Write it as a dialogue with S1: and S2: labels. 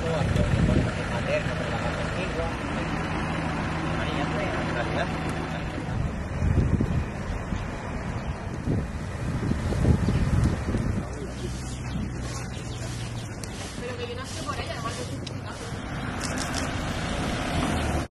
S1: Blanco, aquí en la naturalidad.